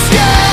sky